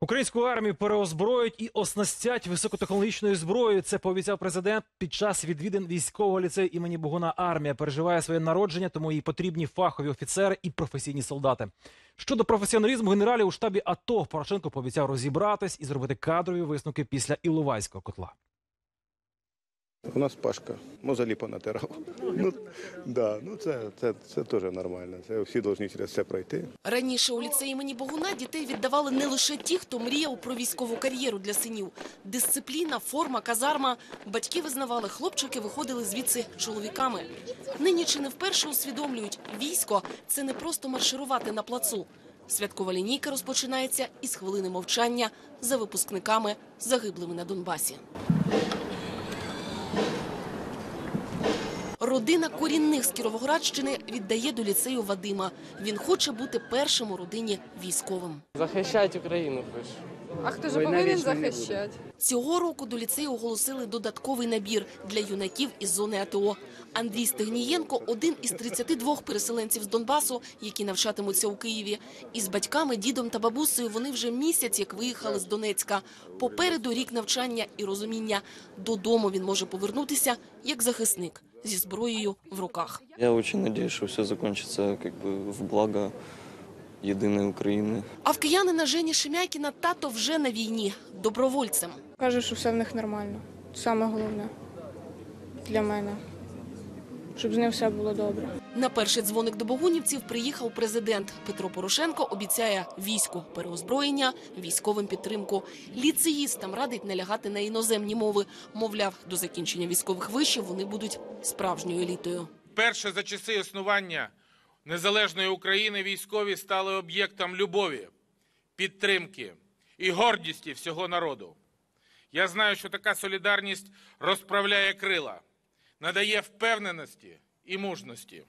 Українську армію переозброють і оснастять високотехнологічною зброєю. Це пообіцяв президент під час відвідин військового ліцею імені Богуна. Армія переживає своє народження, тому їй потрібні фахові офіцери і професійні солдати. Щодо професіоналізму генералів у штабі АТО Порошенко пообіцяв розібратись і зробити кадрові висновки після Іловайського котла. У нас Пашка мозолі понатирав. Ну, да, ну це, це, це теж нормально. Це всі повинні через це пройти. Раніше у ліцеї імені Богуна дітей віддавали не лише ті, хто мріяв про військову кар'єру для синів. Дисципліна, форма, казарма. Батьки визнавали, хлопчики виходили звідси чоловіками. Нині чи не вперше усвідомлюють, військо – це не просто марширувати на плацу. Святкова лінійка розпочинається із хвилини мовчання за випускниками, загиблими на Донбасі. Родина корінних з Кіровоградщини віддає до ліцею Вадима. Він хоче бути першим у родині військовим. Захищать Україну хочу. А хто ж повинен захищати? Цього року до ліцею оголосили додатковий набір для юнаків із зони АТО. Андрій Стегнієнко – один із 32 переселенців з Донбасу, які навчатимуться у Києві. Із батьками, дідом та бабусею вони вже місяць, як виїхали з Донецька. Попереду рік навчання і розуміння. Додому він може повернутися як захисник зі зброєю в руках. Я очень сподіваюся, що все закінчиться якби бы в благо єдиної України. А в киянина Жені Шемякіна тато вже на війні добровольцем. Каже, що все в них нормально. Саме головне для мене. Щоб з ним все було добре. На перший дзвоник до Богунівців приїхав президент. Петро Порошенко обіцяє війську переозброєння, військовим підтримку. Ліцеїстам радить не лягати на іноземні мови. Мовляв, до закінчення військових вишів вони будуть справжньою елітою. Вперше за часи існування незалежної України військові стали об'єктом любові, підтримки і гордісті всього народу. Я знаю, що така солідарність розправляє крила, надає впевненості і мужності.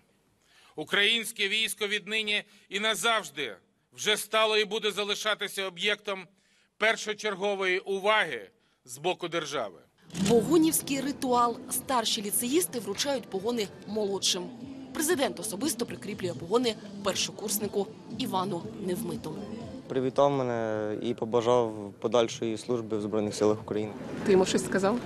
Українське військо віднині і назавжди вже стало і буде залишатися об'єктом першочергової уваги з боку держави. Богунівський ритуал. Старші ліцеїсти вручають погони молодшим. Президент особисто прикріплює погони першокурснику Івану Невмитому. Привітав мене і побажав подальшої служби в Збройних силах України. Ти йому щось сказав?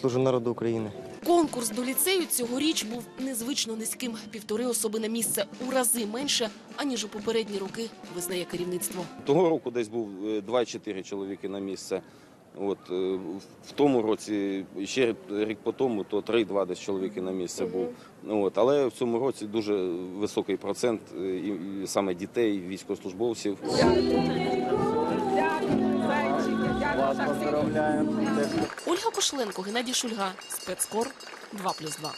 Служу народу України. Конкурс до ліцею цьогоріч був незвично низьким. Півтори особи на місце у рази менше, аніж у попередні роки, визнає керівництво. Того року десь був е, 2-4 чоловіки на місце. От, е, в тому році, ще рік по тому, то 3-2 десь чоловіки на місце був. Ну, От, але в цьому році дуже високий процент е, і, і саме дітей, військовослужбовців. Ольга Кошленко, Геннадій Шульга, спецкор 2+,2.